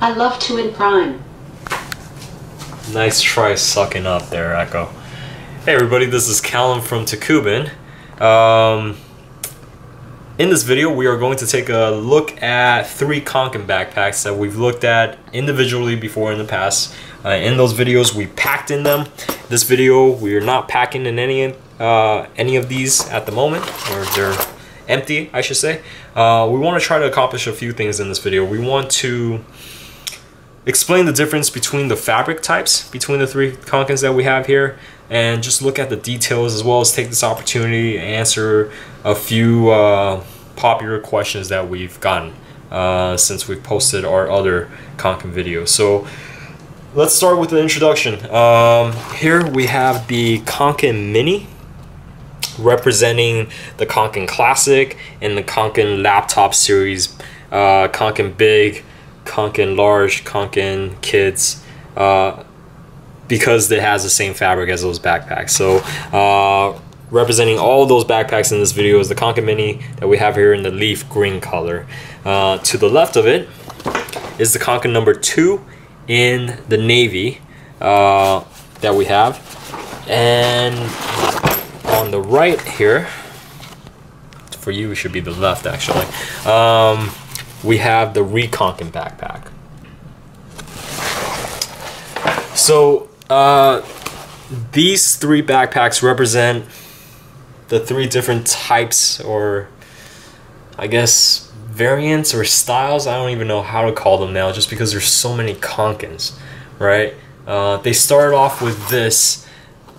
I love to in prime. Nice try sucking up there, Echo. Hey everybody, this is Callum from Tekuben. Um, in this video, we are going to take a look at three Kanken backpacks that we've looked at individually before in the past. Uh, in those videos, we packed in them. This video, we are not packing in any uh, any of these at the moment, or they're empty, I should say. Uh, we want to try to accomplish a few things in this video. We want to explain the difference between the fabric types between the three Kankens that we have here and just look at the details as well as take this opportunity to answer a few uh, popular questions that we've gotten uh, since we've posted our other Kanken videos. So let's start with the introduction. Um, here we have the Kanken Mini representing the Kanken Classic and the Kanken Laptop Series, uh, Kanken Big, Kanken Large, Kanken Kids, uh, because it has the same fabric as those backpacks. So uh, representing all those backpacks in this video is the Kanken Mini that we have here in the leaf green color. Uh, to the left of it is the Kanken number two in the navy uh, that we have. And on the right here, for you it should be the left actually, um, we have the Re-Kanken backpack. So uh, these three backpacks represent the three different types or I guess variants or styles. I don't even know how to call them now just because there's so many Kankens, right? Uh, they started off with this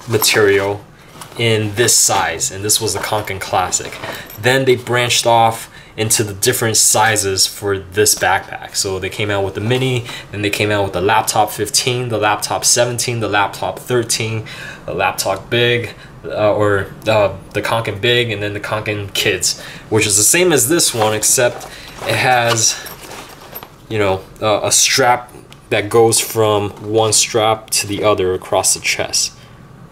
material in this size and this was the Kanken Classic. Then they branched off into the different sizes for this backpack. So they came out with the mini, then they came out with the laptop 15, the laptop 17, the laptop 13, the laptop big, uh, or uh, the Kanken big, and then the Kanken kids, which is the same as this one, except it has, you know, uh, a strap that goes from one strap to the other across the chest.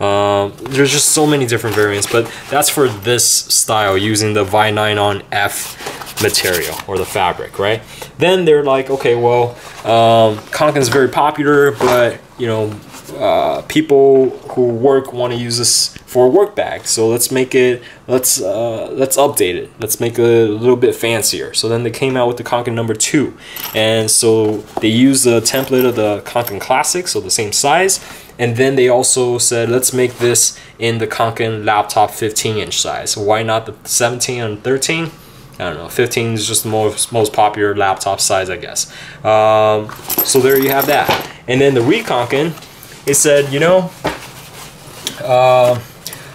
Um, there's just so many different variants, but that's for this style using the Vinylon F material or the fabric, right? Then they're like, okay, well, um, Kanken's very popular, but you know, uh, people who work want to use this for a work bag. So let's make it, let's uh, let's update it. Let's make it a little bit fancier. So then they came out with the Kanken number two, and so they used the template of the Kanken Classic, so the same size, and then they also said, let's make this in the Kanken laptop 15 inch size. Why not the 17 and 13? I don't know, 15 is just the most, most popular laptop size, I guess. Um, so there you have that. And then the Re-Kanken, it said, you know, uh,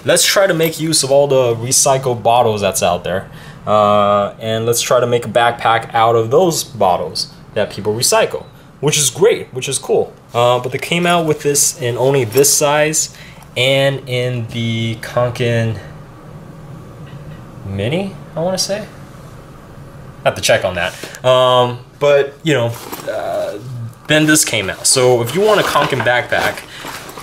let's try to make use of all the recycled bottles that's out there. Uh, and let's try to make a backpack out of those bottles that people recycle which is great, which is cool. Uh, but they came out with this in only this size and in the Kanken Mini, I want to say. Have to check on that. Um, but, you know, uh, then this came out. So if you want a Kanken backpack,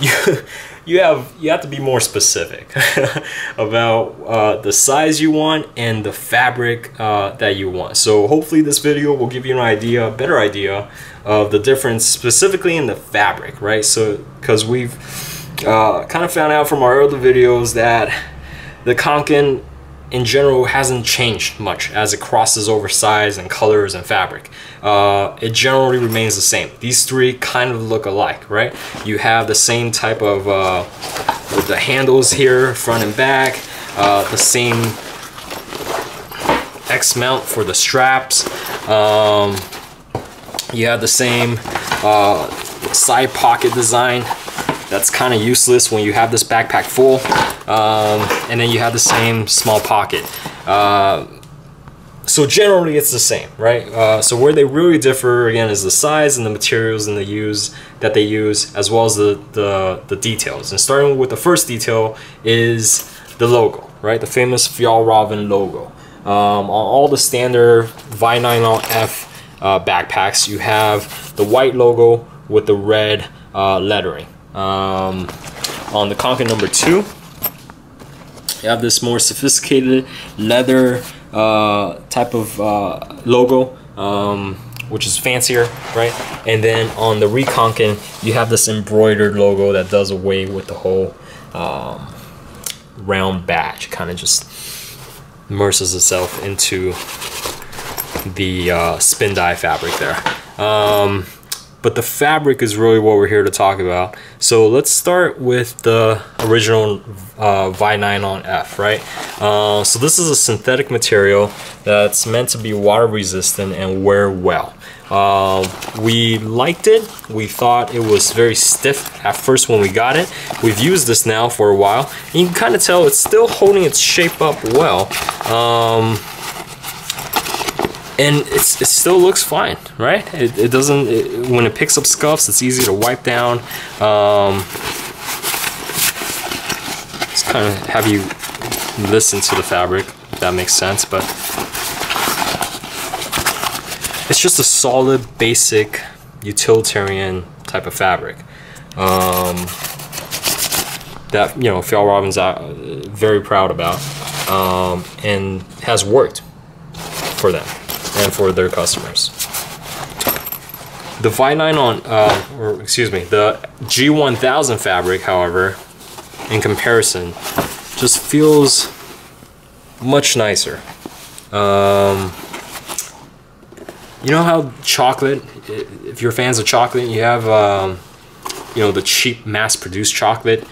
you you have you have to be more specific about uh, the size you want and the fabric uh, that you want. So hopefully this video will give you an idea, a better idea of the difference specifically in the fabric, right? So because we've uh, kind of found out from our other videos that the Kanken in general hasn't changed much as it crosses over size and colors and fabric. Uh, it generally remains the same. These three kind of look alike, right? You have the same type of, uh, with the handles here, front and back, uh, the same X mount for the straps. Um, you have the same uh, side pocket design that's kind of useless when you have this backpack full. Um, and then you have the same small pocket. Uh, so generally it's the same, right? Uh, so where they really differ again is the size and the materials and the use that they use, as well as the, the, the details. And starting with the first detail is the logo, right? The famous Fjallraven logo. Um, on all the standard Vinylon F uh, backpacks, you have the white logo with the red uh, lettering. Um, on the Kanken number two, you have this more sophisticated leather uh, type of uh, logo um, which is fancier, right? And then on the Re-Kanken, you have this embroidered logo that does away with the whole um, round badge. Kind of just immerses itself into the uh, Spindye fabric there. Um, but the fabric is really what we're here to talk about. So let's start with the original uh, Vinylon F, right? Uh, so this is a synthetic material that's meant to be water resistant and wear well. Uh, we liked it. We thought it was very stiff at first when we got it. We've used this now for a while. You can kind of tell it's still holding its shape up well. Um, and it still looks fine, right? It, it doesn't, it, when it picks up scuffs, it's easy to wipe down. Um, kind of have you listen to the fabric, if that makes sense, but it's just a solid, basic, utilitarian type of fabric. Um, that, you know, Fjallraven uh, very proud about um, and has worked for them and for their customers. The Vinylon, uh, or excuse me, the G1000 fabric, however, in comparison, just feels much nicer. Um, you know how chocolate, if you're fans of chocolate, you have, um, you know, the cheap mass-produced chocolate.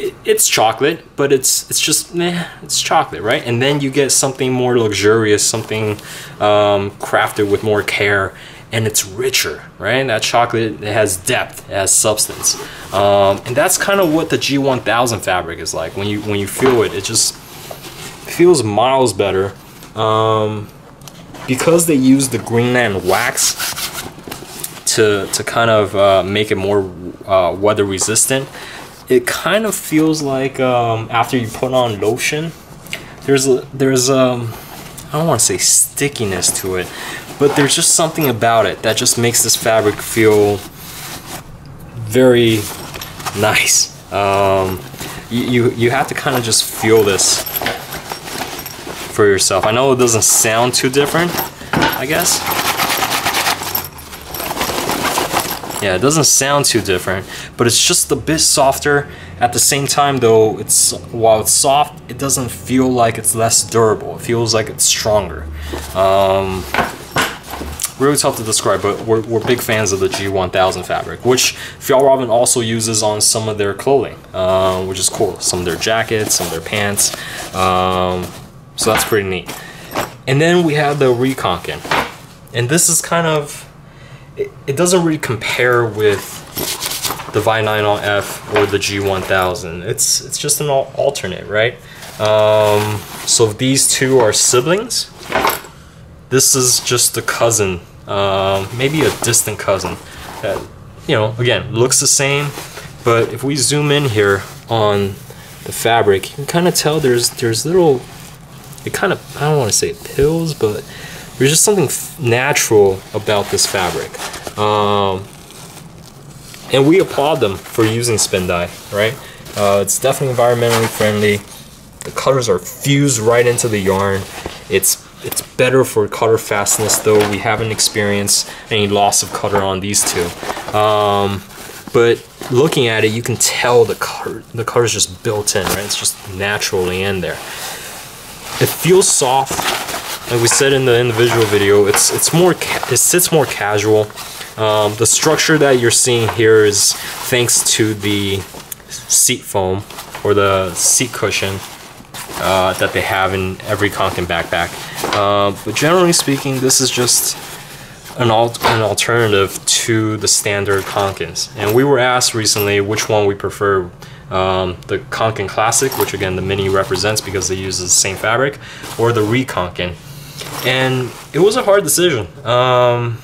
It, it's chocolate, but it's it's just meh, it's chocolate, right? And then you get something more luxurious, something um, crafted with more care, and it's richer, right? That chocolate it has depth, it has substance, um, and that's kind of what the G1000 fabric is like. When you when you feel it, it just feels miles better. Um, because they use the Greenland wax to to kind of uh, make it more uh, weather resistant it kind of feels like um, after you put on lotion, there's a, there's um I don't want to say stickiness to it, but there's just something about it that just makes this fabric feel very nice. Um, you, you, you have to kind of just feel this for yourself. I know it doesn't sound too different, I guess. Yeah, it doesn't sound too different, but it's just a bit softer. At the same time though, it's while it's soft, it doesn't feel like it's less durable. It feels like it's stronger. Um, really tough to describe, but we're, we're big fans of the G1000 fabric, which Fjallraven also uses on some of their clothing, uh, which is cool. Some of their jackets, some of their pants. Um, so that's pretty neat. And then we have the Re-Kanken. And this is kind of it, it doesn't really compare with the Vinylon F or the G1000. It's it's just an alternate, right? Um, so these two are siblings. This is just a cousin, uh, maybe a distant cousin. That you know, again, looks the same, but if we zoom in here on the fabric, you can kind of tell there's there's little. It kind of I don't want to say pills, but there's just something natural about this fabric. Um, and we applaud them for using Spindye, right? Uh, it's definitely environmentally friendly. The colors are fused right into the yarn. It's it's better for color fastness though we haven't experienced any loss of color on these two. Um, but looking at it, you can tell the color the color is just built in, right? It's just naturally in there. It feels soft like we said in the in the visual video, it's it's more it sits more casual. Um, the structure that you're seeing here is thanks to the seat foam or the seat cushion uh, that they have in every Kanken backpack. Uh, but generally speaking, this is just an, al an alternative to the standard Kankens. And we were asked recently which one we prefer. Um, the Kanken Classic, which again the Mini represents because they use the same fabric, or the Re-Kanken, and it was a hard decision. Um,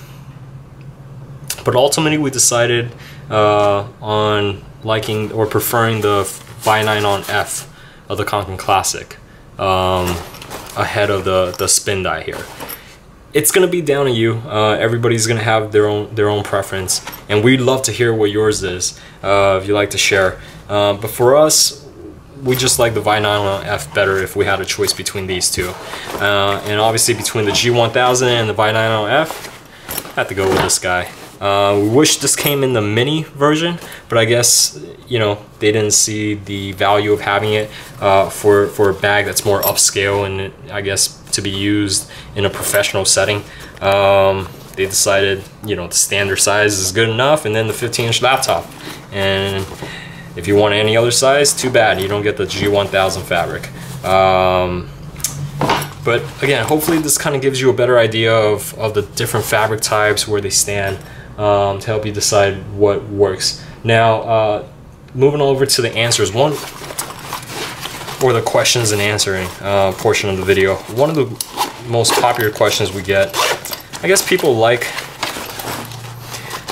but ultimately, we decided uh, on liking or preferring the Vinylon F of the Kanken Classic um, ahead of the the Spindye here. It's gonna be down to you. Uh, everybody's gonna have their own their own preference, and we'd love to hear what yours is uh, if you like to share. Uh, but for us, we just like the Vinylon F better if we had a choice between these two. Uh, and obviously between the G1000 and the Vinylon F, have to go with this guy. Uh, we wish this came in the mini version, but I guess you know they didn't see the value of having it uh, for for a bag that's more upscale and I guess to be used in a professional setting. Um, they decided you know the standard size is good enough, and then the 15 inch laptop. And if you want any other size, too bad you don't get the G1000 fabric. Um, but again, hopefully this kind of gives you a better idea of, of the different fabric types, where they stand, um, to help you decide what works. Now, uh, moving over to the answers, one or the questions and answering uh, portion of the video. One of the most popular questions we get, I guess people like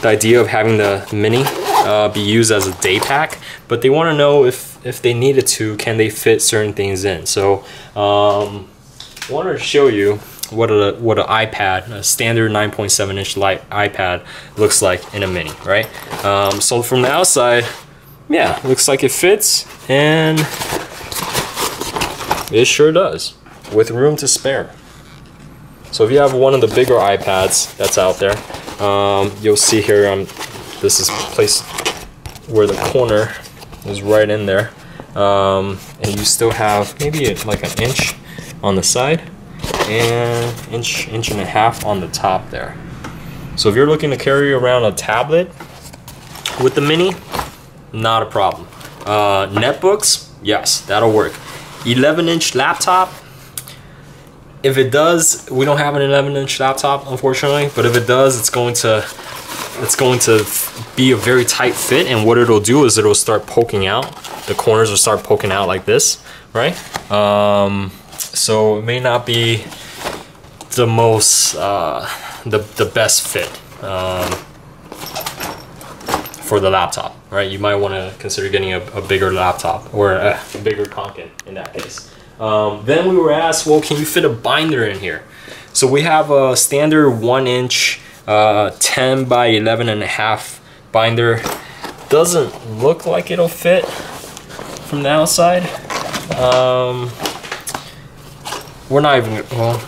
the idea of having the mini uh, be used as a day pack, but they want to know if if they needed to, can they fit certain things in? So um, I wanted to show you what a what an iPad, a standard 9.7 inch light iPad looks like in a mini, right? Um, so from the outside, yeah, looks like it fits, and it sure does, with room to spare. So if you have one of the bigger iPads that's out there, um, you'll see here, um, this is placed where the corner is right in there. Um, and you still have maybe like an inch on the side and inch, inch and a half on the top there. So if you're looking to carry around a tablet with the mini, not a problem. Uh, netbooks, yes, that'll work. 11 inch laptop, if it does, we don't have an 11 inch laptop, unfortunately, but if it does, it's going to it's going to be a very tight fit and what it'll do is it'll start poking out. The corners will start poking out like this right? Um, so it may not be the most uh, the, the best fit um, for the laptop right? You might want to consider getting a, a, bigger laptop or a, bigger Kanken in that case. Um, then we were asked well can you fit a binder in here? So we have a standard one inch uh, 10 by 11 and a half binder. Doesn't look like it'll fit from the outside. Um, we're not even well.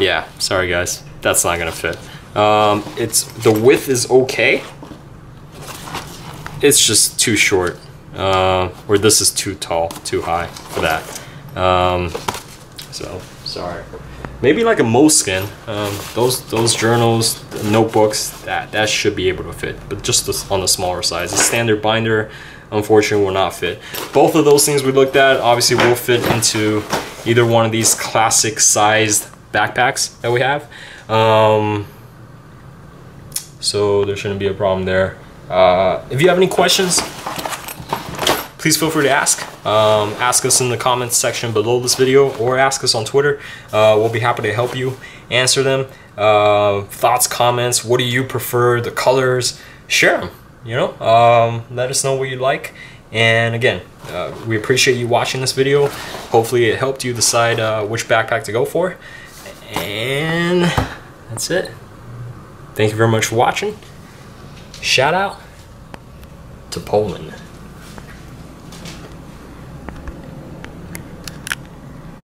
Yeah sorry guys. That's not gonna fit. Um, it's the width is okay. It's just too short. Uh, or this is too tall too high for that um, so sorry. Maybe like a Moleskine. Um, those those journals, notebooks, that that should be able to fit, but just on the smaller size. A standard binder, unfortunately, will not fit. Both of those things we looked at obviously will fit into either one of these classic sized backpacks that we have. Um, so there shouldn't be a problem there. Uh, if you have any questions, please feel free to ask. Um, ask us in the comments section below this video or ask us on Twitter. Uh, we'll be happy to help you answer them. Uh, thoughts, comments, what do you prefer, the colors, share them, you know, um, let us know what you like. And again, uh, we appreciate you watching this video. Hopefully it helped you decide uh, which backpack to go for. And that's it. Thank you very much for watching. Shout out to Poland.